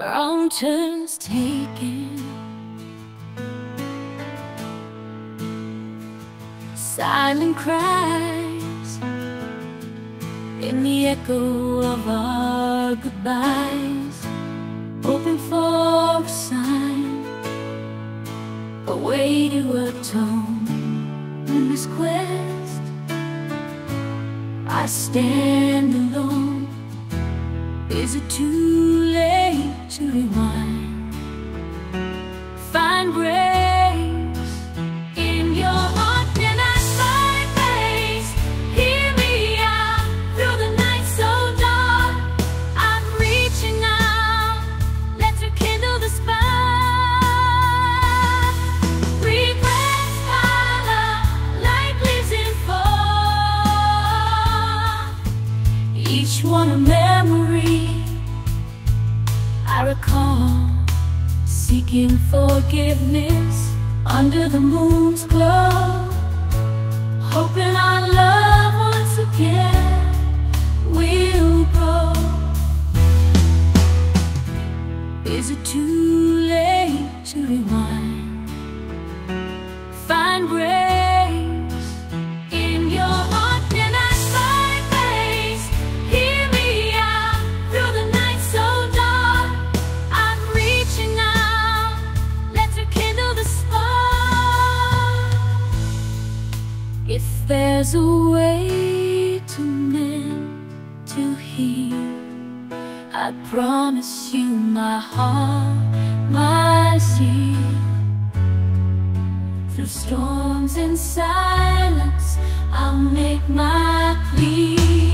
Wrong turns taken. Silent cries In the echo of our goodbyes. Hoping for a sign A way to atone. In this quest I stand alone. Is it too to rewind? Find grace in your heart and my face. Hear me out through the night so dark. I'm reaching out. Let's rekindle the spark. Regrets pile up like leaves in fall. Each one a memory I recall seeking forgiveness under the moon's glow, hoping our love once again will grow. Is it too late to rewind? Find grace If there's a way to mend, to heal, I promise you my heart, my seal. Through storms and silence, I'll make my plea.